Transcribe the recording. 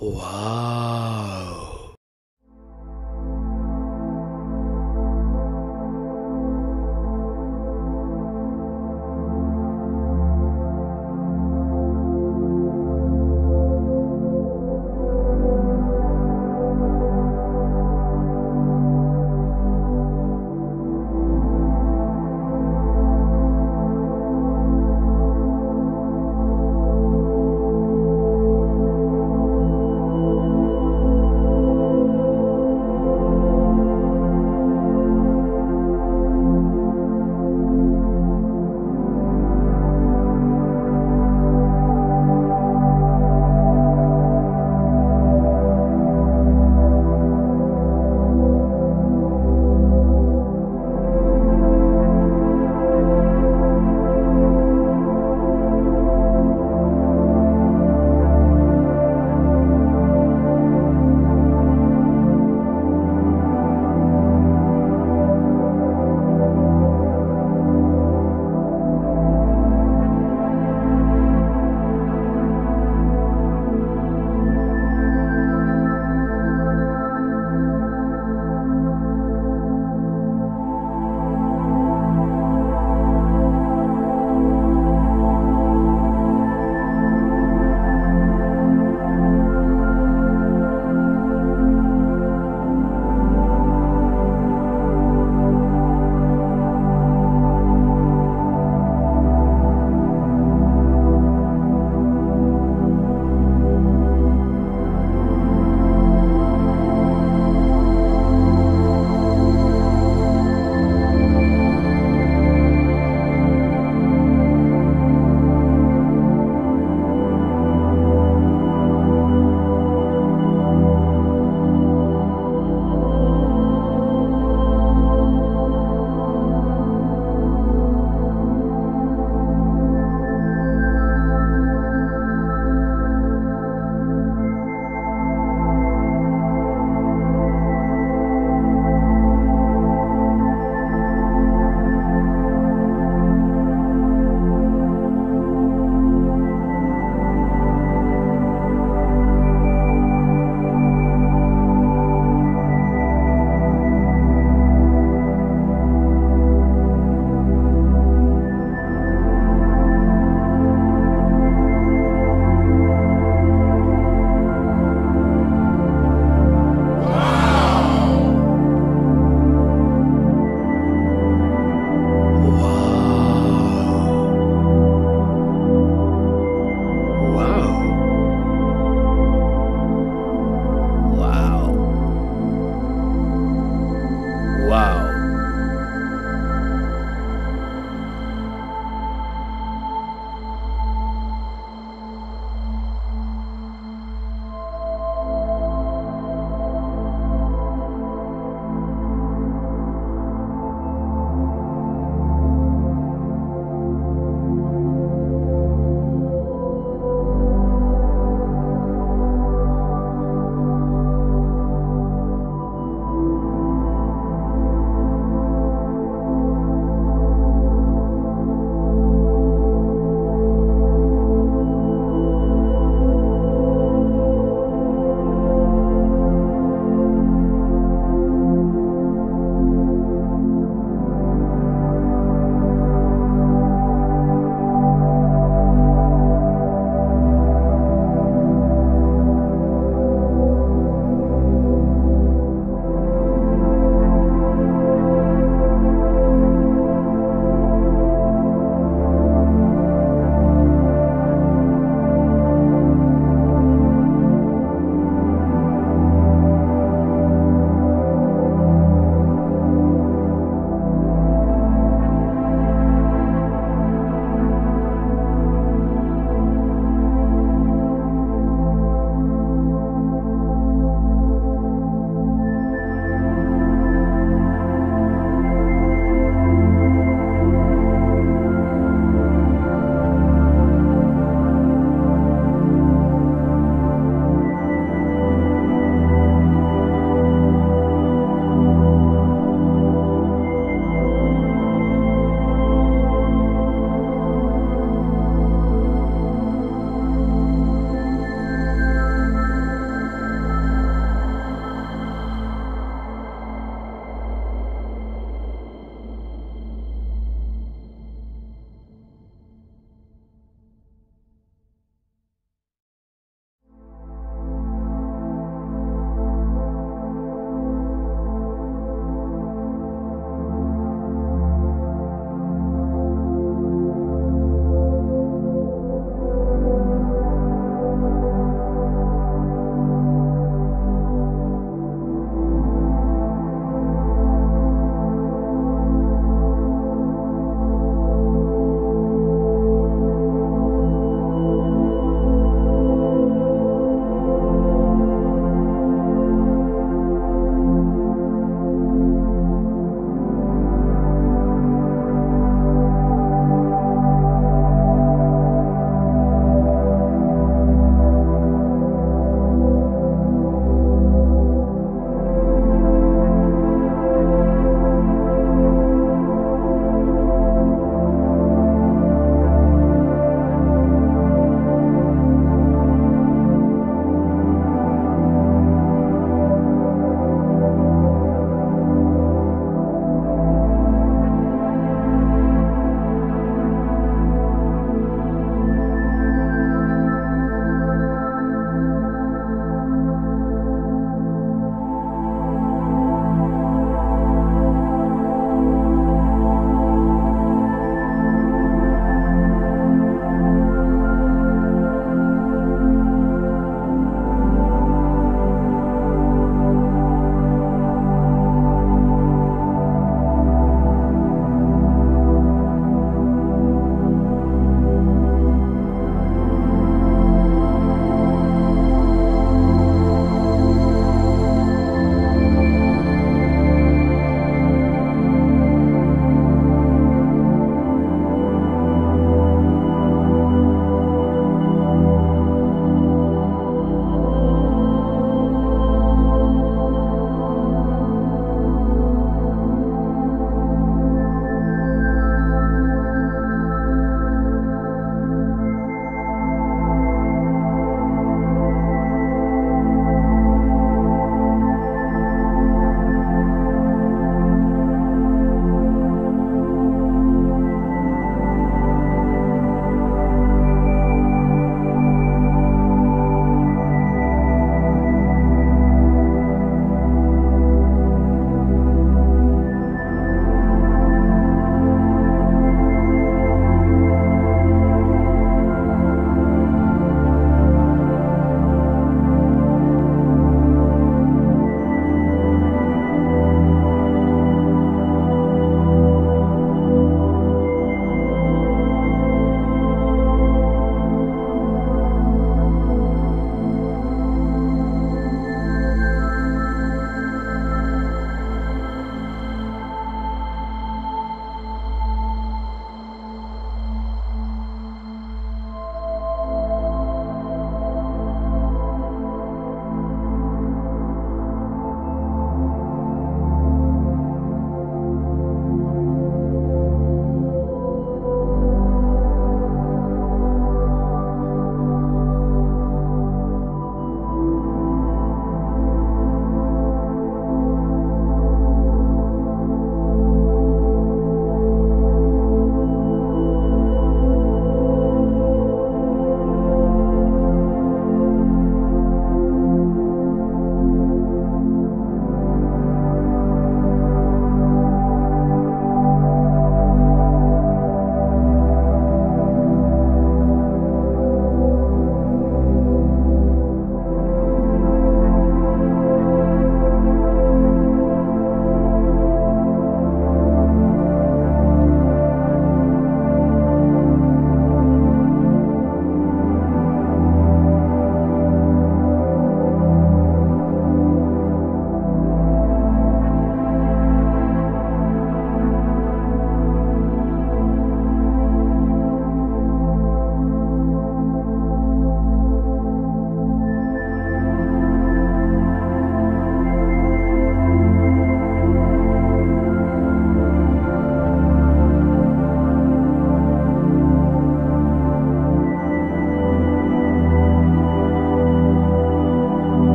哇。